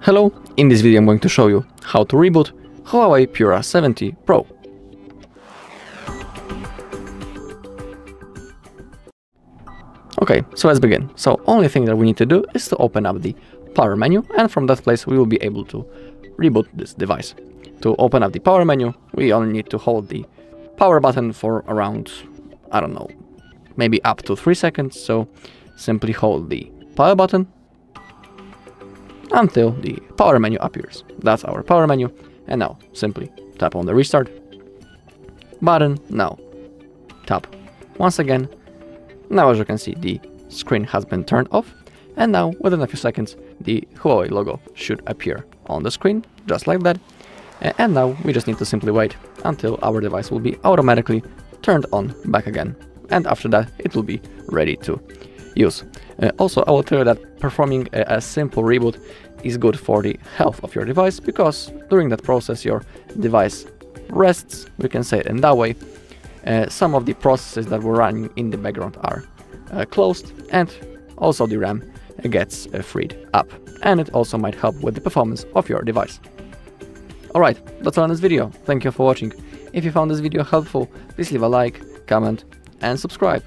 Hello, in this video I'm going to show you how to reboot Huawei Pura 70 Pro. Okay, so let's begin. So only thing that we need to do is to open up the power menu and from that place we will be able to reboot this device. To open up the power menu, we only need to hold the power button for around, I don't know, maybe up to 3 seconds. So simply hold the power button until the power menu appears. That's our power menu. And now simply tap on the restart button. Now tap once again. Now as you can see the screen has been turned off and now within a few seconds the Huawei logo should appear on the screen just like that. And now we just need to simply wait until our device will be automatically turned on back again. And after that it will be ready to use. Uh, also, I will tell you that performing a, a, simple reboot is good for the health of your device because during that process your device rests, we can say it in that way. Uh, some of the processes that were running in the background are uh, closed and also the RAM gets uh, freed up and it also might help with the performance of your device. Alright, that's all in this video. Thank you for watching. If you found this video helpful, please leave a like, comment and subscribe.